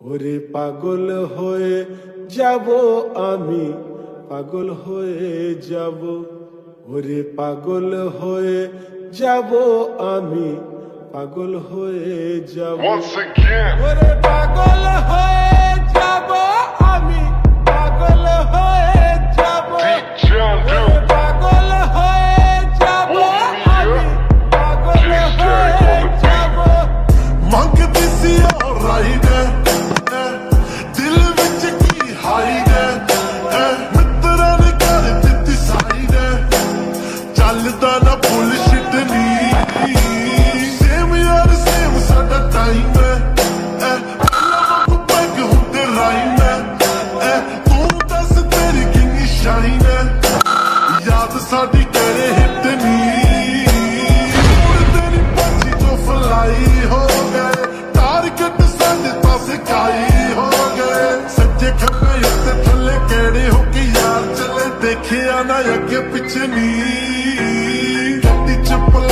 ওরে পাগল হয়ে যাব আমি পাগল হয়ে যাব। ওরে পাগল হয়ে যাব আমি পাগল হয়ে যাব। ওরে ਸਾਡੀ ਕਰੇ ਹਿੱਟ ਨਹੀਂ। ਹੁਣ ਤੇਰੀ ਪੰਛੀ ਤੋਂ ਫਲਾਈ ਹੋ ਗਏ। ਟਾਰਗੇਟ ਸਾਡੇ ਪਾਸੇ ਕਾਈ ਹੋ ਗਏ। ਸੱਜੇ ਖੱਬੇ ਉੱਤੇ ਥੱਲੇ ਕਿਹੜੇ ਹੋ ਕੇ ਯਾਰ? ਚੱਲੇ ਦੇਖਿਆ ਨਾ ਅੱਗੇ ਪਿੱਛੇ ਨਹੀਂ ਗੱਡੀ ਚੱਪਲ